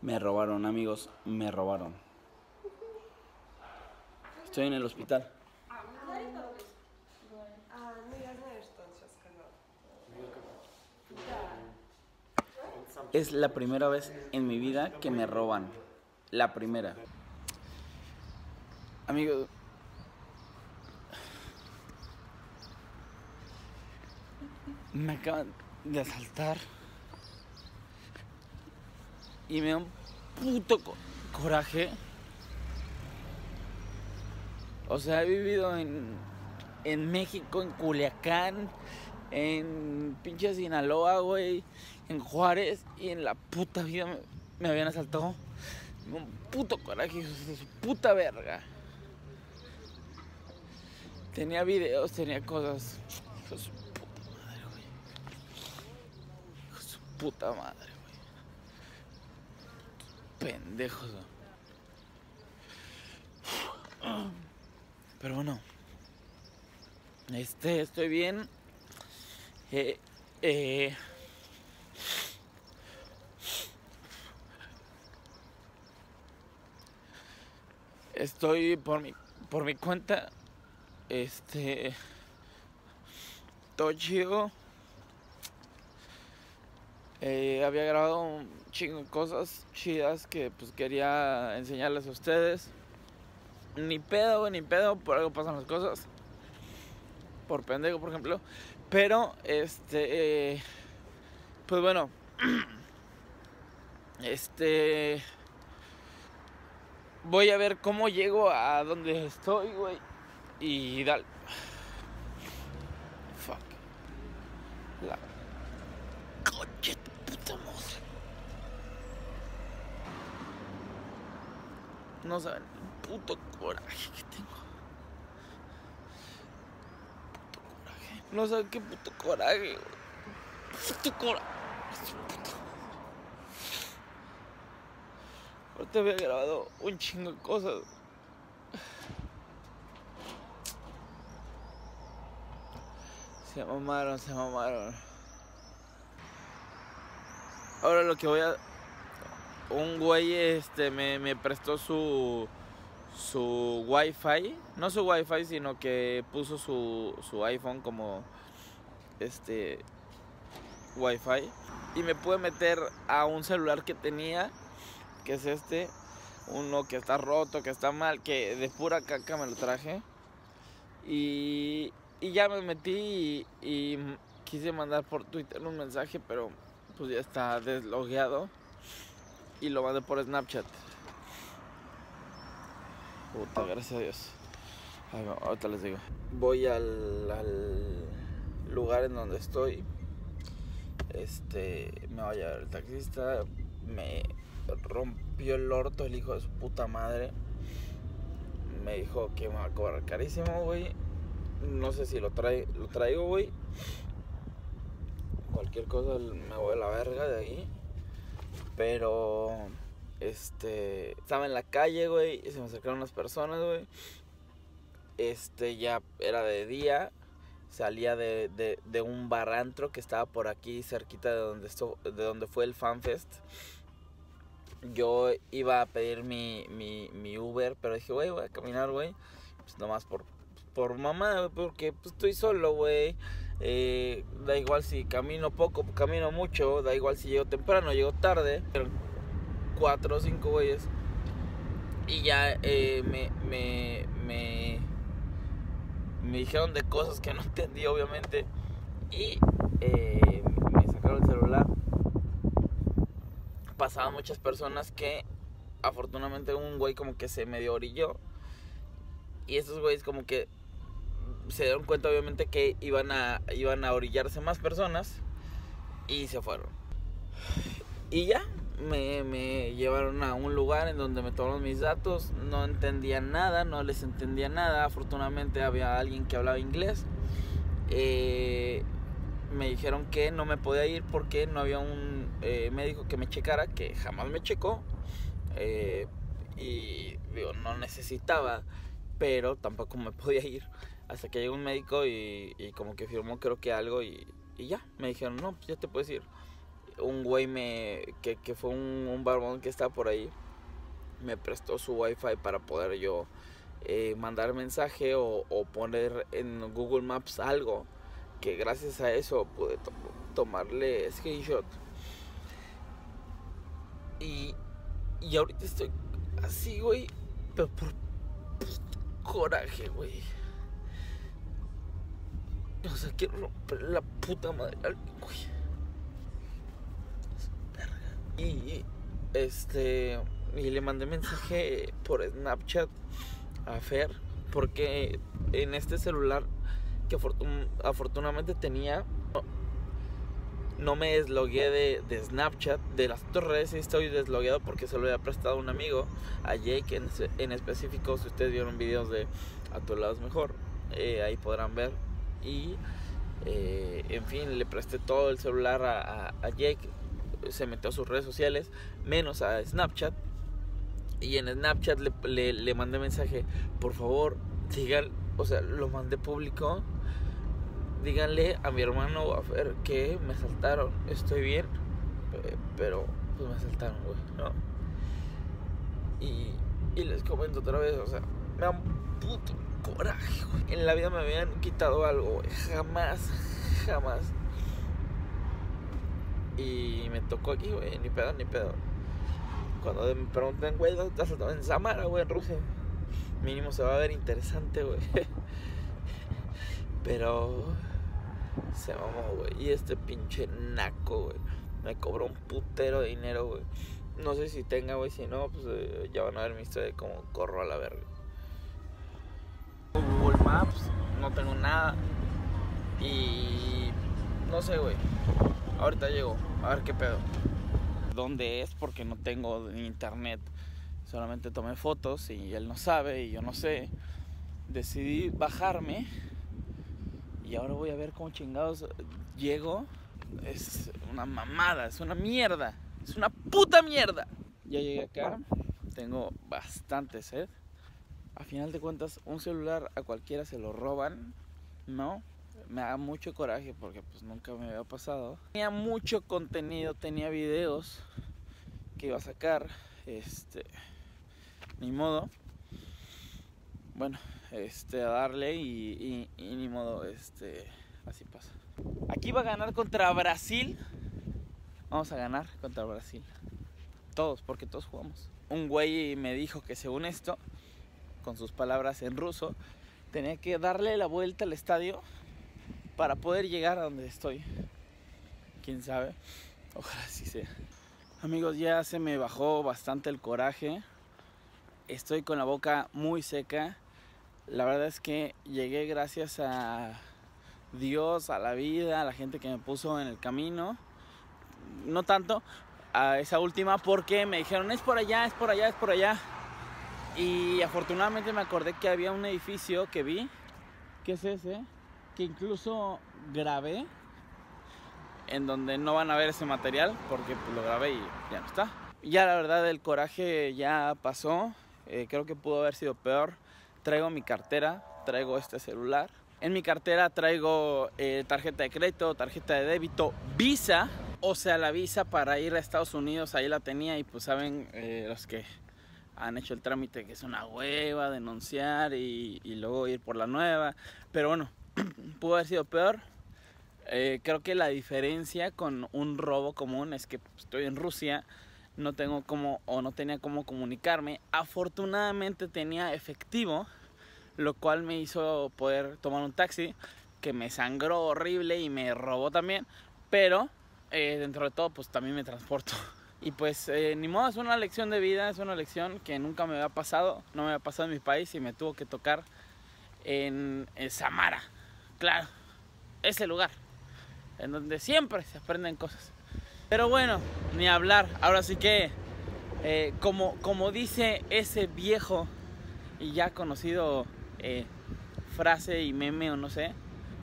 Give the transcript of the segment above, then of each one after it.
Me robaron, amigos, me robaron. Estoy en el hospital. Es la primera vez en mi vida que me roban. La primera. Amigos, me acaban de asaltar. Y me da un puto co- coraje. O sea, he vivido en, en México, en Culiacán, en pinche Sinaloa, güey, en Juárez y en la puta vida me, habían asaltado. Un puto coraje, su puta verga. Tenía videos, tenía cosas. Hijo de su puta madre, güey. Hijo de su puta madre. Pendejos. Pero bueno. Este, estoy bien. Eh, eh, estoy por mi, por mi cuenta. Este. Todo chido. Eh, había grabado un chingo de cosas chidas que pues quería enseñarles a ustedes. Ni pedo, ni pedo, por algo pasan las cosas. Por pendejo, por ejemplo. Pero, este. eh, pues bueno. Este. Voy a ver cómo llego a donde estoy, güey. Y dale. Fuck. La. Coche tu puta madre. No saben el puto coraje que tengo. Puto coraje. No saben qué puto coraje. Puto coraje. Ahorita había grabado un chingo de cosas. Se mamaron, se mamaron. Ahora lo que voy a. Un güey este me, prestó su. su wifi. No su wifi, sino que puso su, su iPhone como. Este. Wifi. Y me pude meter a un celular que tenía. Que es este. Uno que está roto, que está mal, que de pura caca me lo traje. Y, y ya me metí y, y quise mandar por Twitter un mensaje, pero pues ya está deslogueado. Y lo mandé por Snapchat. Puta, gracias a Dios. Va, ahorita les digo. Voy al, lugar en donde estoy. Este, me va a llevar el taxista. Me rompió el orto el hijo de su puta madre. Me dijo que me va a cobrar carísimo, güey. No sé si lo, lo traigo, güey. Cualquier cosa me voy a la verga de ahí. Pero, este, estaba en la calle, güey. Y se me acercaron unas personas, güey. Este, ya era de día. Salía de, de, un barrantro que estaba por aquí cerquita de donde, esto, de donde fue el FanFest yo iba a pedir mi, mi, Uber, pero dije, güey, voy a caminar, güey. Pues nomás por, por mamá, porque pues, estoy solo, güey. Eh, da igual si camino poco, camino mucho. Da igual si llego temprano, llego tarde. Pero cuatro o cinco güeyes. Y ya eh, me, me, me, me dijeron de cosas que no entendí, obviamente. Y eh, me sacaron el celular pasaban muchas personas que afortunadamente un güey como que se medio orilló y esos güeyes como que se dieron cuenta obviamente que iban a iban a orillarse más personas y se fueron y ya me, me llevaron a un lugar en donde me tomaron mis datos no entendía nada no les entendía nada afortunadamente había alguien que hablaba inglés eh, me dijeron que no me podía ir porque no había un eh, médico que me checara, que jamás me checó. Eh, y digo, no necesitaba, pero tampoco me podía ir. Hasta que llegó un médico y, como que firmó creo que algo y, y, ya. Me dijeron, no, pues ya te puedes ir. un güey me, que, que fue un, un barbón que está por ahí, me prestó su wifi para poder yo eh, mandar mensaje o, poner en Google Maps algo que gracias a eso pude to- tomarle screenshot. Y, y ahorita estoy así, güey, pero por coraje, güey. O sea, quiero romper la puta madre. Y este y le mandé mensaje por Snapchat a Fer porque en este celular que afortun- afortunadamente tenía no, me deslogué de, Snapchat de las otras redes estoy deslogueado porque se lo había prestado un amigo a Jake en, en específico si ustedes vieron videos de a tu lado es mejor eh, ahí podrán ver y eh, en fin le presté todo el celular a, a- Jake se metió a sus redes sociales menos a Snapchat y en Snapchat le, le, le mandé mensaje por favor sigan o sea lo mandé público díganle a mi hermano a Fer que me saltaron estoy bien pero pues me asaltaron güey no y, y les comento otra vez o sea me da un puto coraje güey en la vida me habían quitado algo güey jamás jamás y me tocó aquí, güey, ni pedo, ni pedo. Cuando me preguntan, güey, ¿dónde estás? En Samara, güey, en Rusia. Mínimo se va a ver interesante, güey. Pero se mamó, güey. Y este pinche naco, güey. Me cobró un putero de dinero, güey. No sé si tenga, güey. Si no, pues eh, ya van a ver mi historia de cómo corro a la verga. Maps, no tengo nada. Y no sé, güey. Ahorita llego, a ver qué pedo. ¿Dónde es? Porque no tengo internet. Solamente tomé fotos y él no sabe y yo no sé. Decidí bajarme y ahora voy a ver cómo chingados llego. Es una mamada, es una mierda. Es una puta mierda. Ya llegué acá, tengo bastante sed. A final de cuentas, un celular a cualquiera se lo roban, ¿no? me da mucho coraje porque pues nunca me había pasado. Tenía mucho contenido, tenía videos que iba a sacar, este, ni modo. Bueno, este, a darle y, y, ni modo, este, así pasa. Aquí va a ganar contra Brasil. Vamos a ganar contra Brasil. Todos, porque todos jugamos. Un güey me dijo que según esto, con sus palabras en ruso, tenía que darle la vuelta al estadio para poder llegar a donde estoy. Quién sabe. Ojalá así sea. Amigos, ya se me bajó bastante el coraje. Estoy con la boca muy seca. La verdad es que llegué gracias a Dios, a la vida, a la gente que me puso en el camino. No tanto a esa última porque me dijeron es por allá, es por allá, es por allá. Y afortunadamente me acordé que había un edificio que vi. ¿Qué es ese? que incluso grabé en donde no van a ver ese material porque pues, lo grabé y ya no está. Ya la verdad el coraje ya pasó, eh, creo que pudo haber sido peor. Traigo mi cartera, traigo este celular. En mi cartera traigo eh, tarjeta de crédito, tarjeta de débito, visa, o sea la visa para ir a Estados Unidos, ahí la tenía y pues saben eh, los que han hecho el trámite que es una hueva, denunciar y, y luego ir por la nueva. Pero bueno, pudo haber sido peor. Eh, creo que la diferencia con un robo común es que estoy en Rusia, no tengo como o no tenía cómo comunicarme. Afortunadamente tenía efectivo, lo cual me hizo poder tomar un taxi que me sangró horrible y me robó también, pero eh, dentro de todo pues también me transporto. Y pues eh, ni modo, es una lección de vida, es una lección que nunca me había pasado, no me había pasado en mi país y me tuvo que tocar en, Samara. Claro, ese lugar en donde siempre se aprenden cosas. Pero bueno, ni hablar. Ahora sí que, eh, como, como dice ese viejo y ya conocido eh, frase y meme o no sé,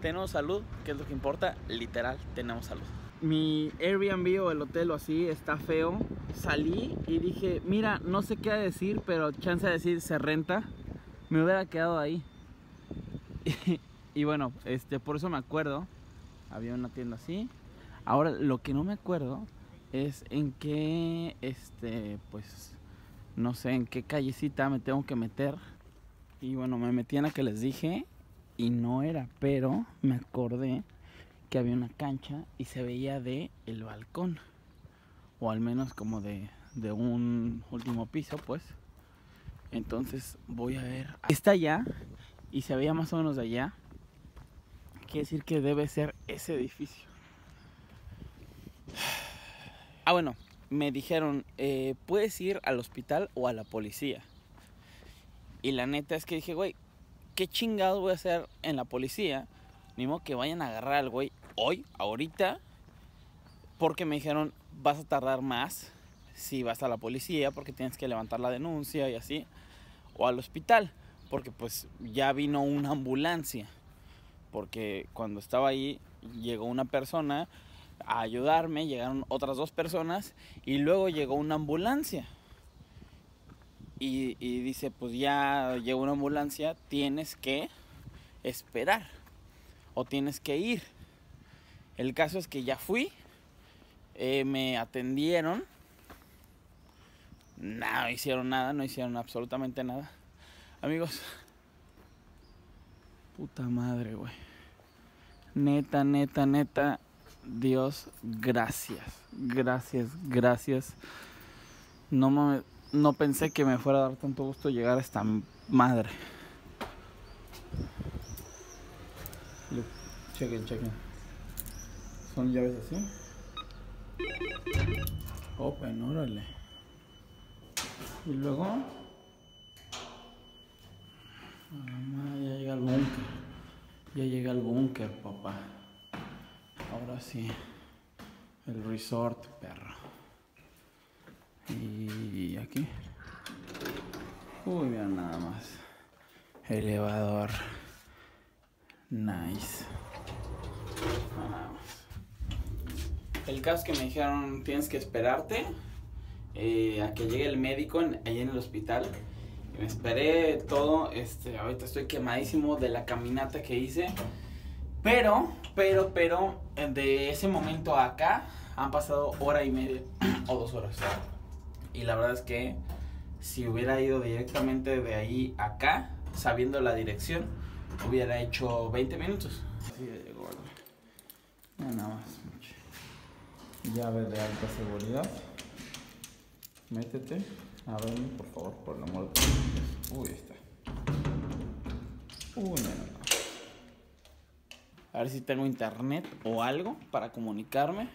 tenemos salud, que es lo que importa, literal, tenemos salud. Mi Airbnb o el hotel o así está feo. Salí y dije, mira, no sé qué decir, pero chance de decir se renta. Me hubiera quedado ahí. Y bueno, este, por eso me acuerdo. Había una tienda así. Ahora, lo que no me acuerdo es en qué, este, pues, no sé en qué callecita me tengo que meter. Y bueno, me metí en la que les dije y no era, pero me acordé que había una cancha y se veía de el balcón. O al menos como de, de un último piso, pues. Entonces voy a ver. Está allá y se veía más o menos de allá. Quiere decir que debe ser ese edificio. Ah, bueno, me dijeron, eh, puedes ir al hospital o a la policía. Y la neta es que dije, güey, ¿qué chingados voy a hacer en la policía? Ni modo que vayan a agarrar al güey hoy, ahorita. Porque me dijeron, vas a tardar más si vas a la policía porque tienes que levantar la denuncia y así. O al hospital, porque pues ya vino una ambulancia. Porque cuando estaba ahí llegó una persona a ayudarme, llegaron otras dos personas y luego llegó una ambulancia. Y, y dice, pues ya llegó una ambulancia, tienes que esperar o tienes que ir. El caso es que ya fui, eh, me atendieron, no hicieron nada, no hicieron absolutamente nada. Amigos, puta madre, güey. Neta, neta, neta, Dios, gracias, gracias, gracias. No, mames, no pensé que me fuera a dar tanto gusto llegar a esta madre. Chequen, chequen. Son llaves así. Open, órale. Y luego. Ah, ya llega al búnker. Ya llega al búnker, papá. Ahora sí. El resort, perro. Y aquí. Uy, vean nada más. Elevador. Nice. Nada más. El caso es que me dijeron tienes que esperarte eh, a que llegue el médico en, ahí en el hospital. Y me esperé todo. Este, ahorita estoy quemadísimo de la caminata que hice. Pero, pero, pero, eh, de ese momento a acá han pasado hora y media o dos horas. Y la verdad es que si hubiera ido directamente de ahí a acá, sabiendo la dirección, hubiera hecho 20 minutos. Así ya llegó, nada más. Llave de alta seguridad. Métete. Ábreme, por favor, por el amor de. Uy, está. Uy. A ver si tengo internet o algo para comunicarme.